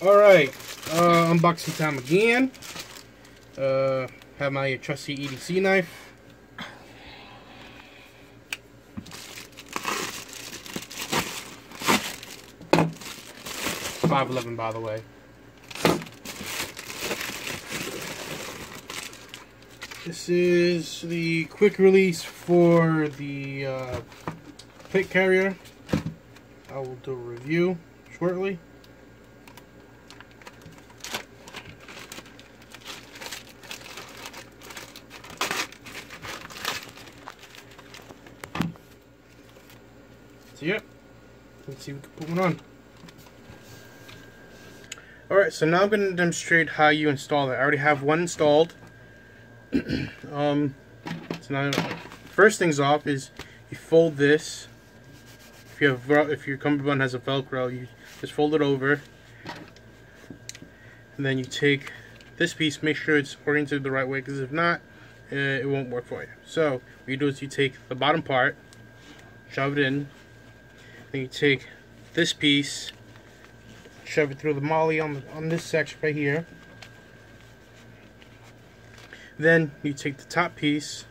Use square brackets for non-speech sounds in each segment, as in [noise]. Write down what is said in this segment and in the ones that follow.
Alright, uh, unboxing time again. Uh, have my trusty EDC knife. Five eleven, by the way. This is the quick release for the uh, plate carrier. I will do a review shortly. So yep, let's see if we can put one on. Alright, so now I'm going to demonstrate how you install it. I already have one installed. [clears throat] um, so now, first things off is you fold this. If you have, if your cummerbund has a Velcro, you just fold it over, and then you take this piece. Make sure it's oriented the right way, because if not, uh, it won't work for you. So what you do is you take the bottom part, shove it in, then you take this piece, shove it through the MOLLE on the, on this section right here. Then you take the top piece,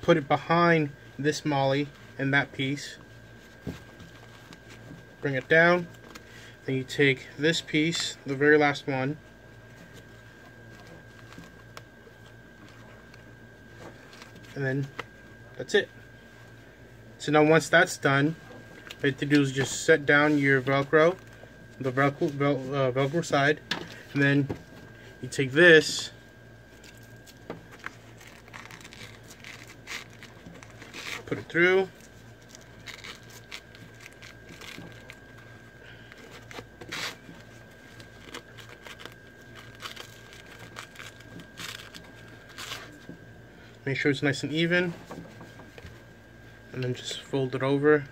put it behind this MOLLE and that piece. Bring it down. Then you take this piece, the very last one, and then that's it. So now once that's done, what you have to do is just set down your Velcro, the Velcro, Vel, uh, Velcro side, and then you take this, put it through, Make sure it's nice and even. And then just fold it over.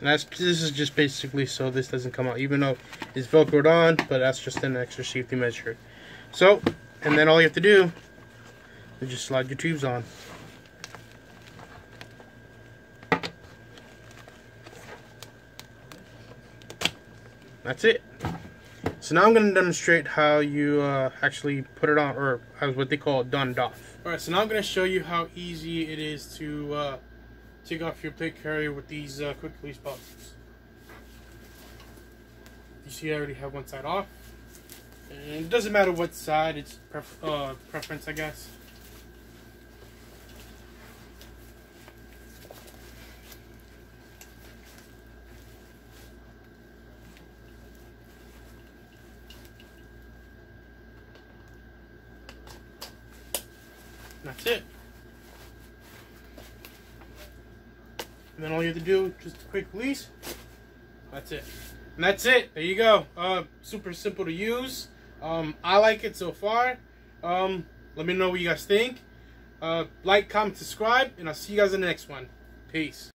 And that's this is just basically so this doesn't come out, even though it's velcroed on, but that's just an extra safety measure. So, and then all you have to do is just slide your tubes on. That's it. So now I'm going to demonstrate how you uh, actually put it on, or as what they call done off. Alright, so now I'm going to show you how easy it is to uh, take off your plate carrier with these uh, quick release boxes. You see I already have one side off. And it doesn't matter what side, it's pref uh, preference I guess. That's it. And then all you have to do, just a quick release. That's it. And that's it. There you go. Uh, super simple to use. Um, I like it so far. Um, let me know what you guys think. Uh, like, comment, subscribe, and I'll see you guys in the next one. Peace.